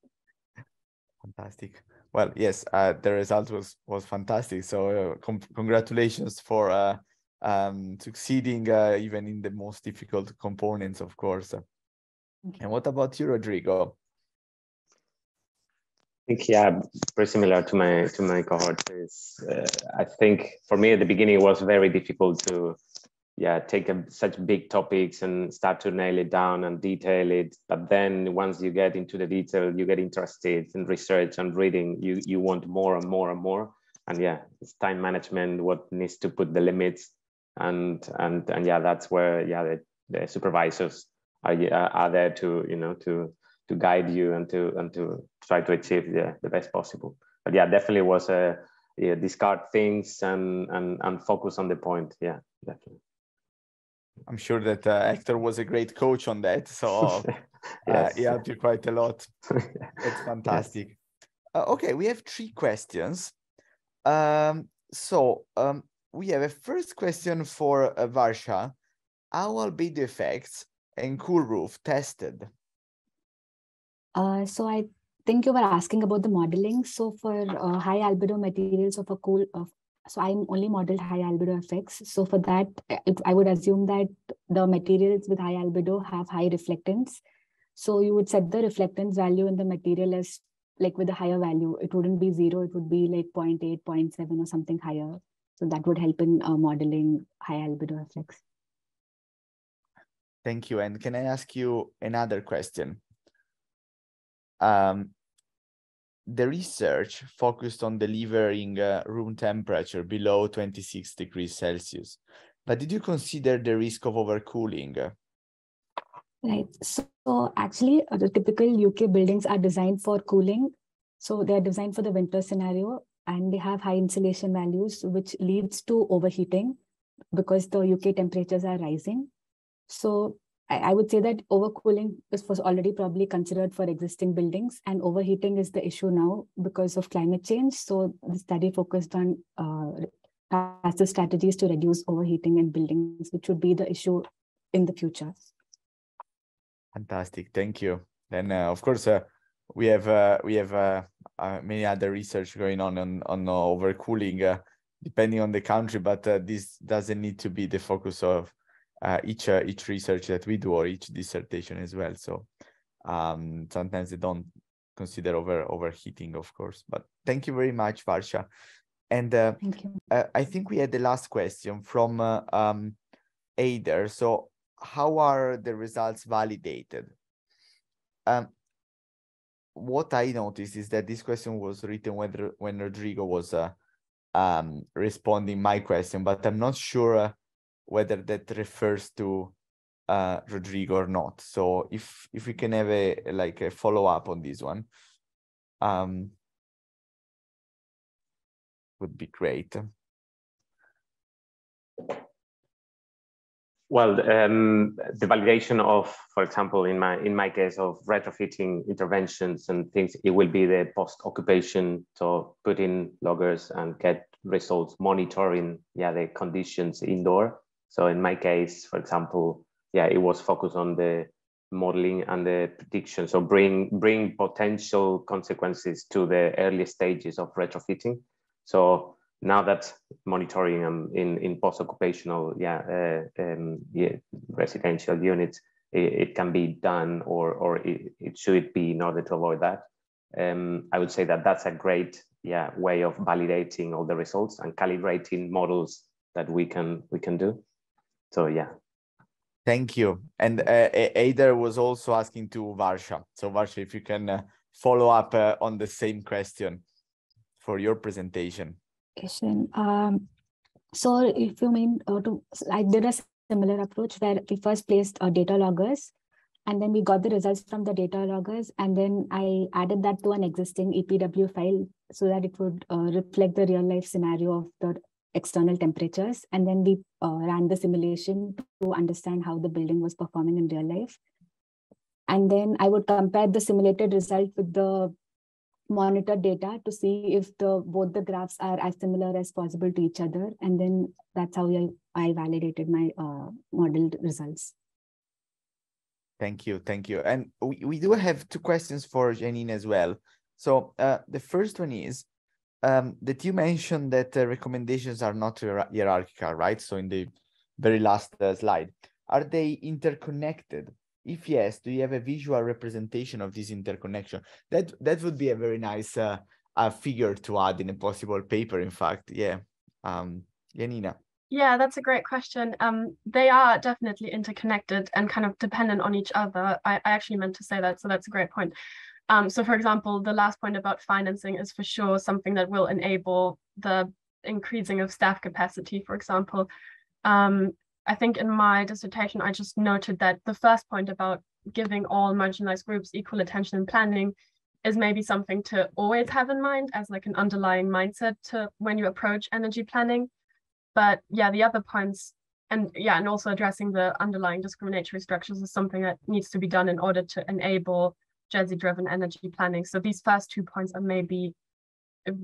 Fantastic. Well, yes, uh, the result was was fantastic. So uh, congratulations for uh, um, succeeding uh, even in the most difficult components, of course. Okay. And what about you, Rodrigo? I think yeah, very similar to my to my cohort. Is uh, I think for me at the beginning it was very difficult to yeah take a, such big topics and start to nail it down and detail it. But then once you get into the detail you get interested in research and reading you you want more and more and more. And yeah it's time management what needs to put the limits. And and and yeah that's where yeah the, the supervisors are, are there to you know to to guide you and to and to try to achieve the, the best possible but yeah definitely was a yeah, discard things and and and focus on the point yeah definitely I'm sure that uh, Hector was a great coach on that. So [laughs] uh, yes. uh, he helped you quite a lot. [laughs] It's fantastic. Uh, okay, we have three questions. Um, so um, we have a first question for uh, Varsha. How albedo effects and cool roof tested? Uh, so I think you were asking about the modeling. So for uh, high albedo materials of a cool of so I'm only modeled high albedo effects. So for that, it, I would assume that the materials with high albedo have high reflectance. So you would set the reflectance value in the material as like with a higher value. It wouldn't be zero. It would be like 0 0.8, 0 0.7 or something higher. So that would help in uh, modeling high albedo effects. Thank you. And can I ask you another question? Um, the research focused on delivering uh, room temperature below 26 degrees Celsius. But did you consider the risk of overcooling? Right. So actually, uh, the typical UK buildings are designed for cooling. So they are designed for the winter scenario and they have high insulation values, which leads to overheating because the UK temperatures are rising. So I, would say that overcooling was already probably considered for existing buildings, and overheating is the issue now because of climate change. So the study focused on uh, passive strategies to reduce overheating in buildings, which would be the issue in the future. Fantastic, thank you. Then, uh, of course, uh, we have uh, we have uh, uh, many other research going on on on overcooling, depending on the country, but this doesn't need to be the focus of uh, each uh, each research that we do or each dissertation as well. So um, sometimes they don't consider over overheating, of course. But thank you very much, Varsha. And uh, thank you. Uh, I think we had the last question from uh, um, Aider. So how are the results validated? Um, what I noticed is that this question was written when, when Rodrigo was uh, um, responding my question, but I'm not sure uh, whether that refers to uh, Rodrigo or not. So if if we can have a like a follow up on this one, um, would be great. Well, um, the validation of, for example, in my in my case of retrofitting interventions and things, it will be the post occupation. So put in loggers and get results monitoring, yeah, the conditions indoor so in my case, for example, yeah, it was focused on the modeling and the prediction. So bring bring potential consequences to the early stages of retrofitting. So now that monitoring um, in in post occupational yeah, uh, um, yeah residential units it, it, can be done or or it, it should be in order to avoid that. Um, I would say that that's a great yeah way of validating all the results and calibrating models that we can we can do. So yeah. Thank you. And uh, Aider was also asking to Varsha. So Varsha, if you can uh, follow up uh, on the same question for your presentation. Question. Um, so if you mean uh, to, I did a similar approach where we first placed uh, data loggers and then we got the results from the data loggers and then I added that to an existing EPW file so that it would uh, reflect the real life scenario of the external temperatures. And then we uh, ran the simulation to understand how the building was performing in real life. And then I would compare the simulated result with the monitor data to see if the both the graphs are as similar as possible to each other. And then that's how I, I validated my uh, modeled results. Thank you. Thank you. And we, we do have two questions for Janine as well. So uh, the first one is, um, that you mentioned that uh, recommendations are not hierarchical, right? So in the very last uh, slide, are they interconnected? If yes, do you have a visual representation of this interconnection? That that would be a very nice uh, figure to add in a possible paper. In fact, yeah, um, Janina. Yeah, that's a great question. Um, they are definitely interconnected and kind of dependent on each other. I, I actually meant to say that, so that's a great point. Um, so for example, the last point about financing is for sure something that will enable the increasing of staff capacity, for example. Um, I think in my dissertation, I just noted that the first point about giving all marginalized groups equal attention in planning is maybe something to always have in mind as like an underlying mindset to when you approach energy planning. But yeah, the other points and yeah, and also addressing the underlying discriminatory structures is something that needs to be done in order to enable GESI driven energy planning. So these first two points are maybe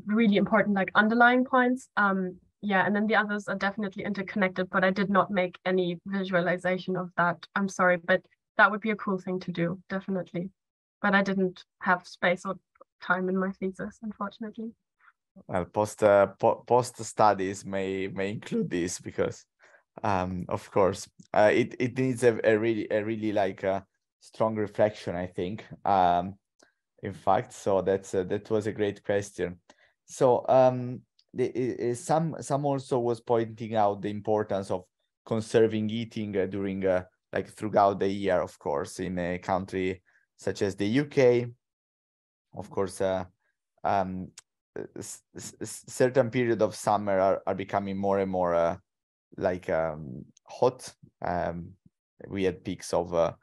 really important, like underlying points. Um, yeah, and then the others are definitely interconnected, but I did not make any visualization of that. I'm sorry, but that would be a cool thing to do, definitely. But I didn't have space or time in my thesis, unfortunately well, post uh, po post studies may may include this because, um, of course, uh, it it needs a, a really a really like a strong reflection. I think. Um, in fact, so that's uh, that was a great question. So um, the, some some also was pointing out the importance of conserving eating uh, during uh, like throughout the year, of course, in a country such as the UK. Of course, uh, um, certain period of summer are, are becoming more and more uh, like um, hot. Um, we had peaks of uh, uh,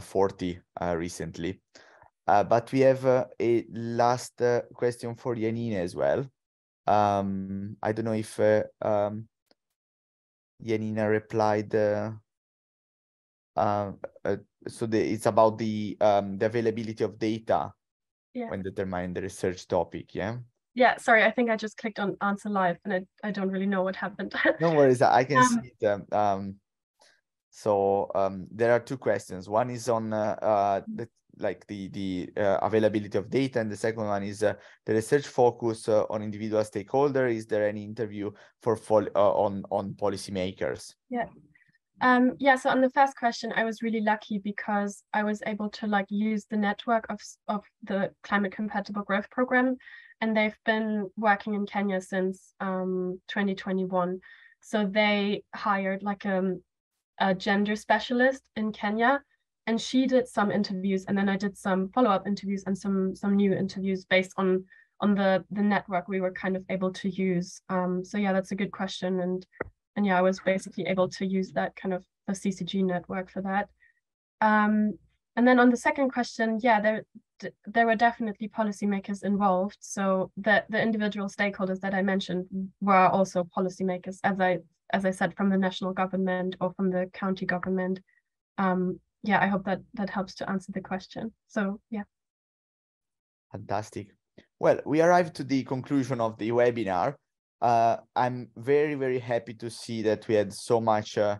40 uh, recently. Uh, but we have uh, a last question for Janina as well. Um, I don't know if um, Janina replied. so the, it's about the um, the availability of data yeah. when determining the research topic. Yeah. Yeah, sorry, I think I just clicked on answer live and I, I don't really know what happened. no worries, I can [laughs] um, see them. Um, so um, there are two questions. One is on uh, uh, the like the the uh, availability of data, and the second one is uh, the research focus uh, on individual stakeholder. Is there any interview for uh, on on policymakers? Yeah. Um, yeah, so on the first question, I was really lucky because I was able to like use the network of, of the climate compatible growth program and they've been working in Kenya since um, 2021. So they hired like a, um, a gender specialist in Kenya, and she did some interviews, and then I did some follow-up interviews and some some new interviews based on on the the network we were kind of able to use. Um, so yeah, that's a good question, and and yeah, I was basically able to use that kind of the CCG network for that. Um, and then on the second question, yeah, there there were definitely policymakers involved. So the, the individual stakeholders that I mentioned were also policymakers, as I as I said, from the national government or from the county government. Um, yeah, I hope that that helps to answer the question. So yeah. Fantastic. Well, we arrived to the conclusion of the webinar. Uh, I'm very, very happy to see that we had so much uh,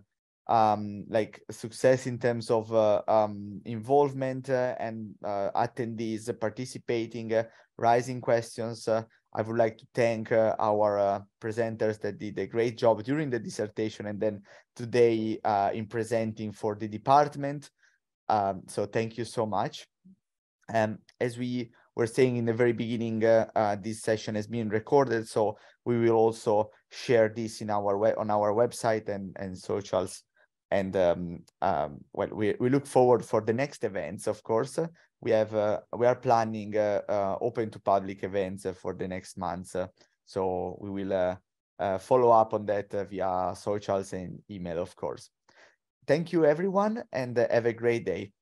um, like success in terms of uh, um, involvement uh, and uh, attendees participating, uh, rising questions. Uh, I would like to thank uh, our presenters that did a great job during the dissertation and then today in presenting for the department. Um, so thank you so much. Um, as we were saying in the very beginning, this session has been recorded, so we will also share this in our on our website and, and socials and um, um, well, we, we look forward for the next events, of course. We have uh, we are planning uh, uh, open to public events for the next months. so we will follow up on that via socials and email, of course. Thank you, everyone, and have a great day.